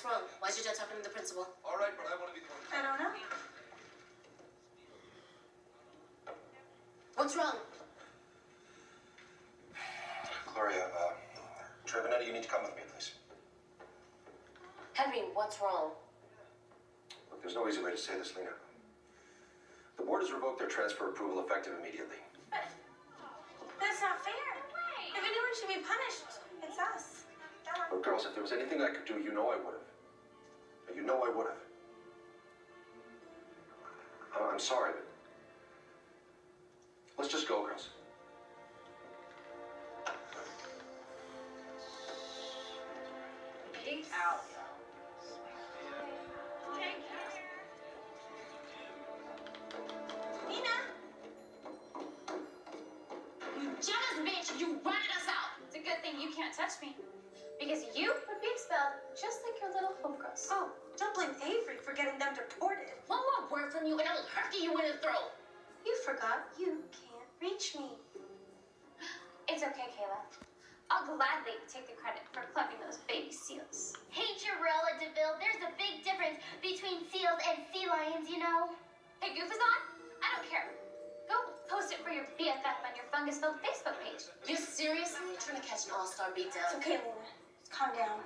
what's wrong? Why's your dad talking to the principal? All right, but I want to be the one. I don't know. What's wrong? Gloria, uh, Trey Benetti, you need to come with me, please. Henry, what's wrong? Look, there's no easy way to say this, Lena. The board has revoked their transfer approval effective immediately. But that's not fair. If anyone should be punished, it's us. Go. Look, girls, if there was anything I could do, you know I would have. Would have. I'm sorry, but let's just go, girls. Peace out. Nina, You jealous bitch, you ratted us out. It's a good thing you can't touch me. Because you would be expelled just like your little getting them deported. One more word from you and I'll herky you in the throat. You forgot you can't reach me. It's okay, Kayla. I'll gladly take the credit for clubbing those baby seals. Hey, Jarella DeVille, there's a big difference between seals and sea lions, you know. Hey, Goof is on? I don't care. Go post it for your BFF on your fungus-filled Facebook page. You seriously trying to catch an all-star beatdown? It's okay, Lena. Just calm down.